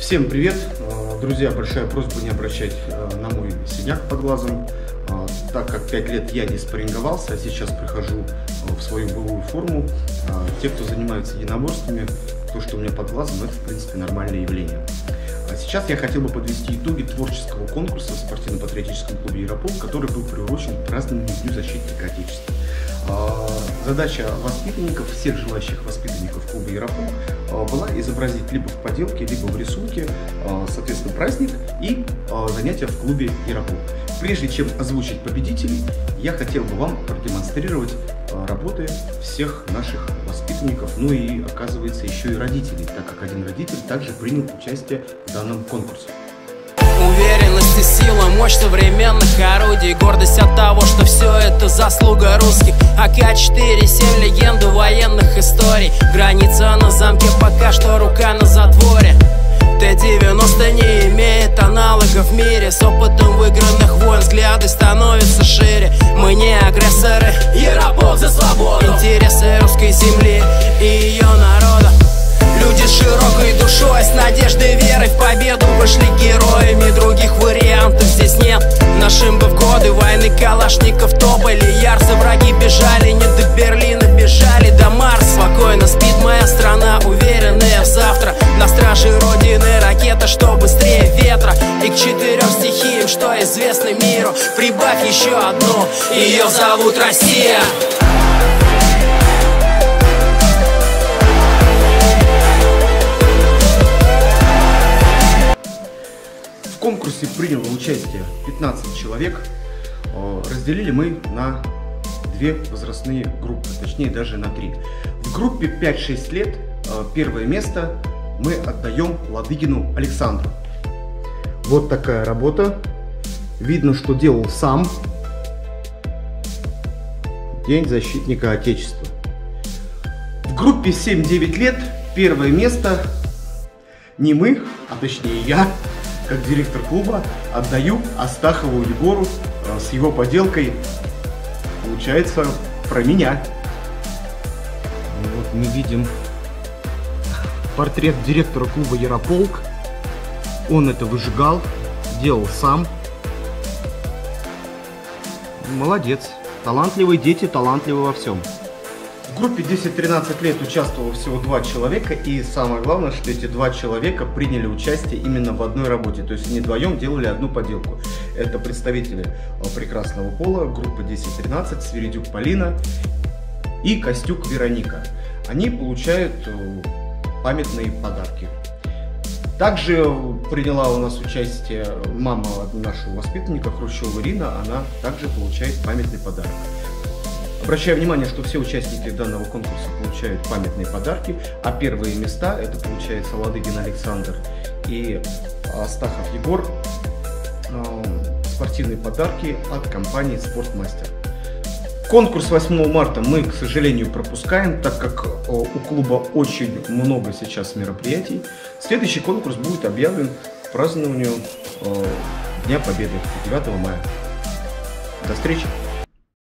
Всем привет! Э, Друзья, большая просьба не обращать э, на мой синяк под глазом. Э, Так как 5 лет я не спарринговался, а сейчас прихожу в свою былую форму, те, кто занимается единоборствами, то, что у меня под глазом, это в принципе нормальное явление. А Сейчас я хотел бы подвести итоги творческого конкурса в спортивно-патриотическом клубе «Яропол», который был приурочен к празднованию Дню защитника Отечества. А, Задача воспитанников, всех желающих воспитанников клуба «Яропол» а, была изобразить либо в поделке, либо в рисунке, а, соответственно, праздник и занятия в клубе «Яропол». Прежде чем озвучить победителей, я хотел бы вам продемонстрировать а, работы всех наших воспитанников, ну и, оказывается, еще и родителей, так как один родитель также принял участие в данном конкурсе. Уверенность и сила, мощь современных орудий. Гордость от того, что все это заслуга русских. АК-47, легенда военных историй. Граница на замке, пока что рука на затворе. Т-90 не имеет аналогов в мире. С опытом выигранных войн взгляды становятся шире. Мы не агрессоры, Яропол за свободу. Интересы русской земли и ее народа. Люди с широкой душой, с надеждой, верой в победу Вышли героями, других вариантов здесь нет. Нашим бы в годы войны калашников топали Ярцы враги что известны миру Прибавь еще одну, ее зовут Россия В конкурсе приняло участие 15 человек. Э, Разделили мы на две возрастные группы, точнее даже на три. В группе 5-6 лет э, первое место мы отдаем Ладыгину Александру. Вот такая работа. Видно, что делал сам. День защитника Отечества. В группе 7-9 лет первое место не мы, а точнее я, как директор клуба, отдаю Астахову Егору э, с его поделкой, получается, про меня. Ну Вот мы видим портрет директора клуба Ярополк. Он это выжигал, делал сам. Молодец. Талантливые дети, талантливы во всем. В группе 10-13 лет участвовало всего два человека, и самое главное, что эти два человека приняли участие именно в одной работе, то есть они вдвоем делали одну поделку. Это представители э, прекрасного пола, группа 10-13, Свиридюк Полина и Костюк Вероника. Они получают э, памятные подарки. Также приняла у нас участие мама нашего воспитанника Хрущева Ирина, она также получает памятный подарок. Обращаю внимание, что все участники данного конкурса получают памятные подарки, а первые места, это получается Ладыгин Александр и Астахов Егор, э, спортивные подарки от компании «Спортмастер». Конкурс 8 марта мы, к сожалению, пропускаем, так как э, у клуба очень много сейчас мероприятий. Следующий конкурс будет объявлен к празднованию э, Дня Победы 9 мая. До встречи!